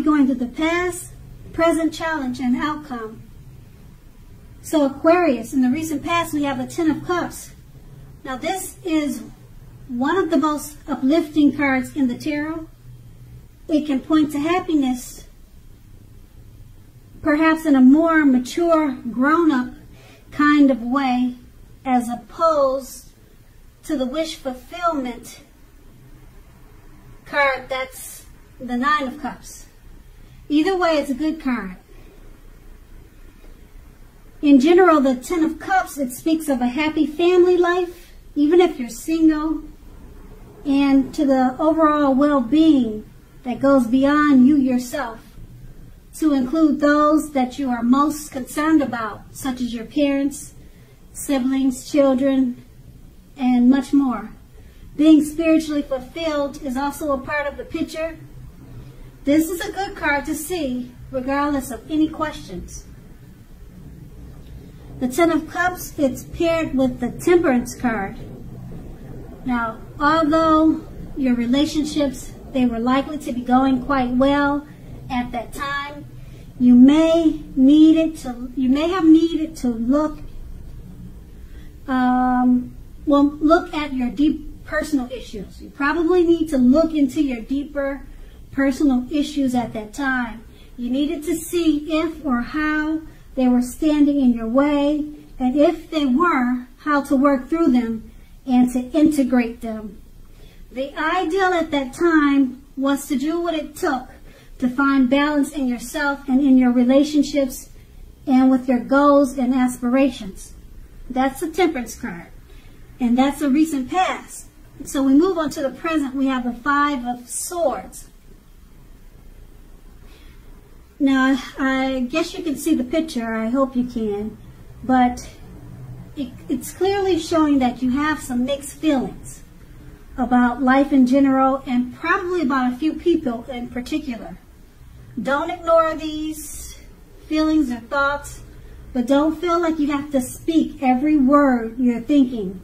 going to the past, present challenge, and outcome. So Aquarius, in the recent past, we have the Ten of Cups. Now this is one of the most uplifting cards in the tarot. It can point to happiness, perhaps in a more mature, grown-up kind of way, as opposed to the wish fulfillment card that's the Nine of Cups. Either way, it's a good card. In general, the Ten of Cups, it speaks of a happy family life, even if you're single, and to the overall well-being that goes beyond you yourself, to include those that you are most concerned about, such as your parents, siblings, children, and much more. Being spiritually fulfilled is also a part of the picture. This is a good card to see, regardless of any questions. The Ten of Cups, it's paired with the Temperance card. Now, although your relationships, they were likely to be going quite well at that time, you may need it to, you may have needed to look, um, well, look at your deep personal issues. You probably need to look into your deeper personal issues at that time. You needed to see if or how they were standing in your way, and if they were, how to work through them and to integrate them. The ideal at that time was to do what it took to find balance in yourself and in your relationships and with your goals and aspirations. That's the temperance card. And that's a recent past. So we move on to the present. We have the five of swords. Now, I guess you can see the picture. I hope you can. But it, it's clearly showing that you have some mixed feelings about life in general and probably about a few people in particular. Don't ignore these feelings or thoughts, but don't feel like you have to speak every word you're thinking.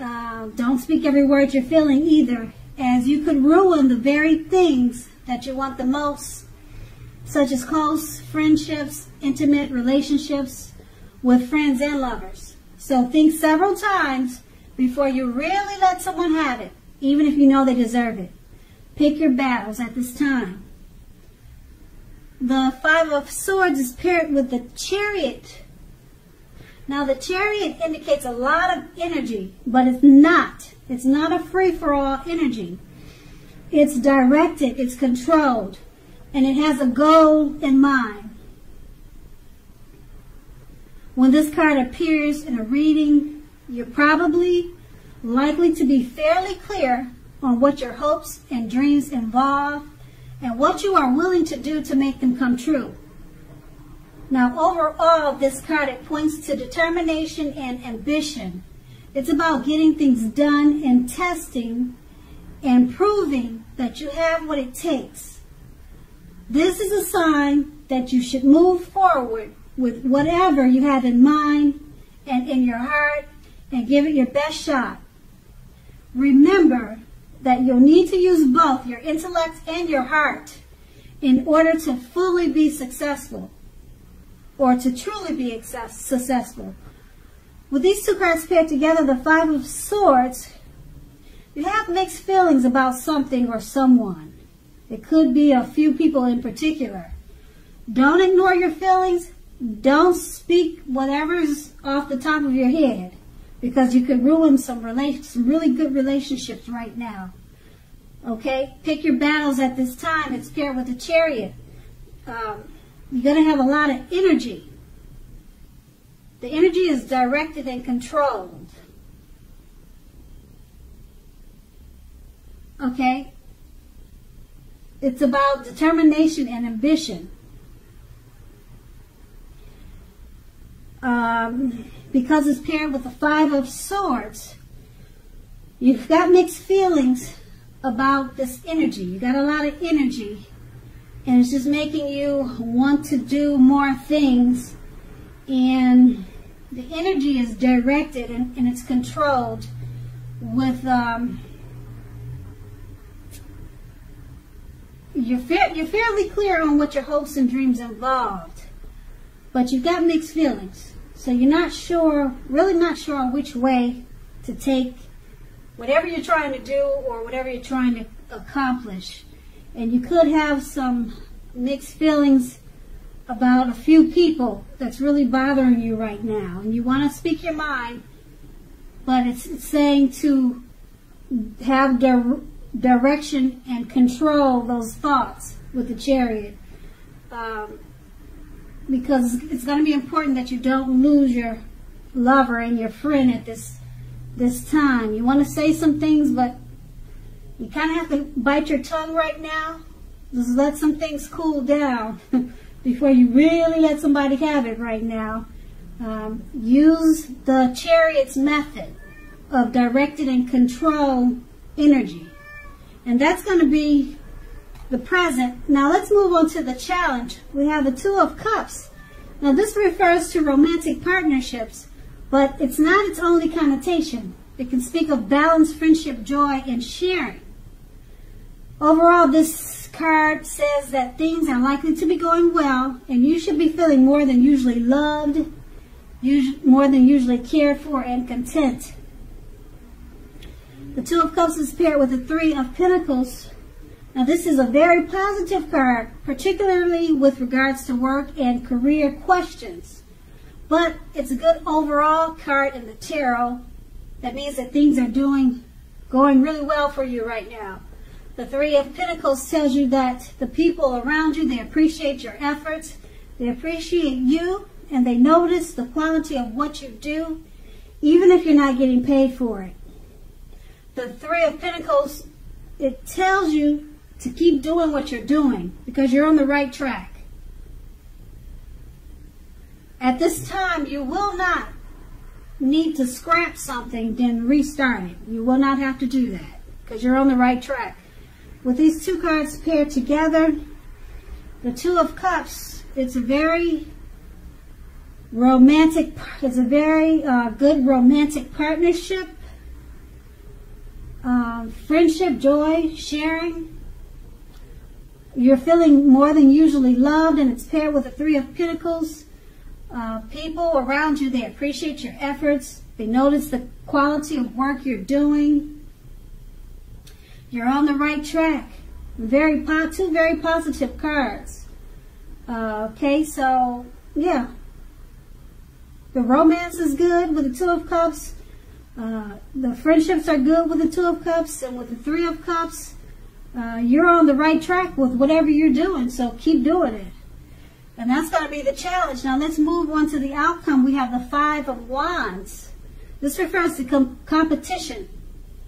Uh, don't speak every word you're feeling either, as you could ruin the very things that you want the most such as close friendships, intimate relationships with friends and lovers. So think several times before you really let someone have it, even if you know they deserve it. Pick your battles at this time. The Five of Swords is paired with the Chariot. Now the Chariot indicates a lot of energy, but it's not. It's not a free-for-all energy. It's directed, it's controlled and it has a goal in mind. When this card appears in a reading, you're probably likely to be fairly clear on what your hopes and dreams involve and what you are willing to do to make them come true. Now, overall, this card, it points to determination and ambition. It's about getting things done and testing and proving that you have what it takes this is a sign that you should move forward with whatever you have in mind and in your heart and give it your best shot. Remember that you'll need to use both your intellect and your heart in order to fully be successful or to truly be successful. With these two cards paired together, the Five of Swords, you have mixed feelings about something or someone. It could be a few people in particular. Don't ignore your feelings. Don't speak whatever's off the top of your head because you could ruin some, some really good relationships right now. Okay? Pick your battles at this time. It's paired with a chariot. Um, you're going to have a lot of energy. The energy is directed and controlled. Okay? It's about determination and ambition. Um, because it's paired with the Five of Swords, you've got mixed feelings about this energy. You got a lot of energy, and it's just making you want to do more things. And the energy is directed and, and it's controlled with um, you're, fa- you're fairly clear on what your hopes and dreams involved, but you've got mixed feelings. So you're not sure, really not sure on which way to take whatever you're trying to do or whatever you're trying to accomplish. And you could have some mixed feelings about a few people that's really bothering you right now. And you want to speak your mind, but it's, saying to have di- direction and control those thoughts with the chariot. Um, because it's going to be important that you don't lose your lover and your friend at this this time. You want to say some things, but you kind of have to bite your tongue right now. Just let some things cool down before you really let somebody have it right now. Um, use the chariot's method of directed and control energy. And that's going to be the present. Now let's move on to the challenge. We have the Two of Cups. Now this refers to romantic partnerships, but it's not its only connotation. It can speak of balance, friendship, joy, and sharing. Overall, this card says that things are likely to be going well, and you should be feeling more than usually loved, more than usually cared for, and content. The Two of Cups is paired with the Three of Pentacles, now this is a very positive card, particularly with regards to work and career questions. But it's a good overall card in the tarot. That means that things are doing, going really well for you right now. The Three of Pentacles tells you that the people around you, they appreciate your efforts, they appreciate you, and they notice the quality of what you do, even if you're not getting paid for it. The Three of Pentacles, it tells you to keep doing what you're doing because you're on the right track. At this time, you will not need to scrap something, then restart it. You will not have to do that because you're on the right track. With these two cards paired together, the Two of Cups, it's a very romantic, it's a very uh, good romantic partnership. Uh, friendship, joy, sharing, you're feeling more than usually loved, and it's paired with the Three of Pentacles. Uh, people around you, they appreciate your efforts. They notice the quality of work you're doing. You're on the right track. Very two very positive cards. Uh, okay, so yeah, the romance is good with the Two of Cups. Uh, the friendships are good with the Two of Cups, and with the Three of Cups, uh, you're on the right track with whatever you're doing, so keep doing it. And that's going to be the challenge. Now let's move on to the outcome. We have the Five of Wands. This refers to com competition.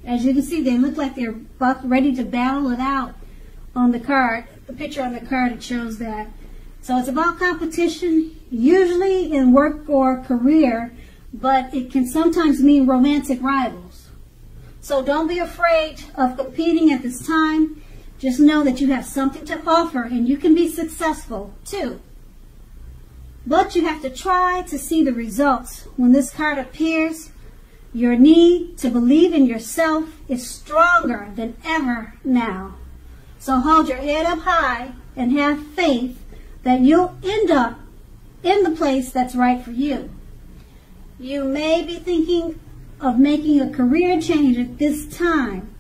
As you can see, they look like they're ready to battle it out on the card. The picture on the card, it shows that. So it's about competition, usually in work or career, but it can sometimes mean romantic rivals. So don't be afraid of competing at this time. Just know that you have something to offer and you can be successful too. But you have to try to see the results. When this card appears, your need to believe in yourself is stronger than ever now. So hold your head up high and have faith that you'll end up in the place that's right for you. You may be thinking of making a career change at this time,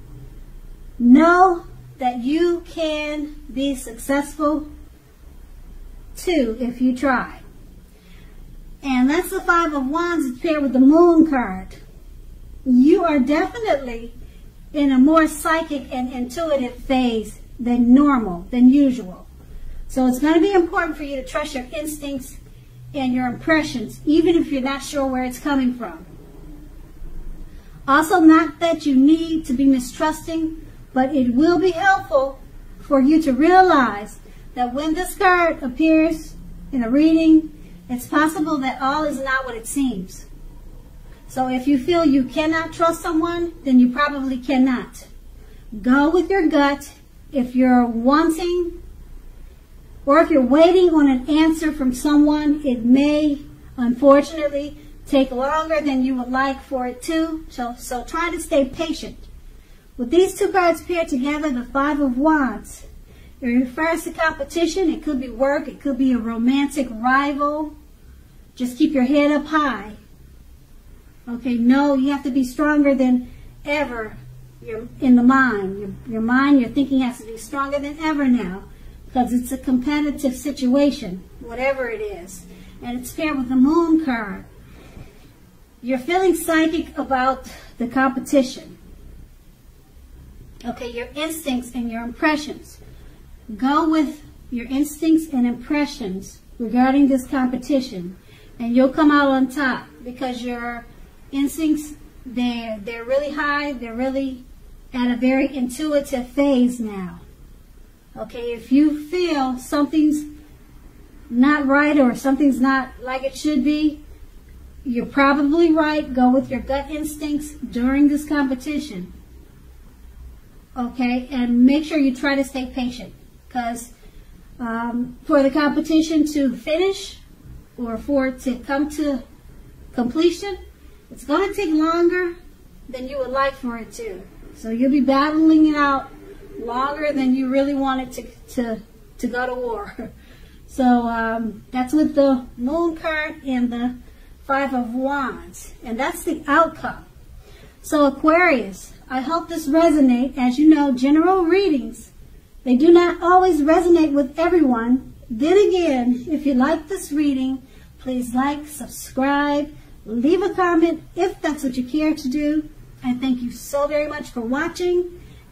know that you can be successful too if you try. And that's the Five of Wands paired with the Moon card. You are definitely in a more psychic and intuitive phase than normal, than usual. So it's going to be important for you to trust your instincts and your impressions, even if you're not sure where it's coming from. Also, not that you need to be mistrusting, but it will be helpful for you to realize that when this card appears in a reading, it's possible that all is not what it seems. So if you feel you cannot trust someone, then you probably cannot. Go with your gut. If you're wanting or if you're waiting on an answer from someone, it may, unfortunately, take longer than you would like for it to, so, so try to stay patient. With these two cards paired together, the Five of Wands, It refers to competition. It could be work. It could be a romantic rival. Just keep your head up high. Okay, no, you have to be stronger than ever you're in the mind. Your, your mind, your thinking has to be stronger than ever now because it's a competitive situation, whatever it is. And it's paired with the moon card. You're feeling psychic about the competition. Okay, your instincts and your impressions. Go with your instincts and impressions regarding this competition and you'll come out on top because your instincts they're they're really high they're really at a very intuitive phase now okay if you feel something's not right or something's not like it should be you're probably right. Go with your gut instincts during this competition. Okay and make sure you try to stay patient. Because um, for the competition to finish or for it to come to completion, it's going to take longer than you would like for it to. So you'll be battling it out longer than you really want it to, to, to go to war. So um, that's with the moon card and the five of wands. And that's the outcome. So Aquarius, I hope this resonate. As you know, general readings, they do not always resonate with everyone. Then again, if you like this reading, please like, subscribe, leave a comment if that's what you care to do. I thank you so very much for watching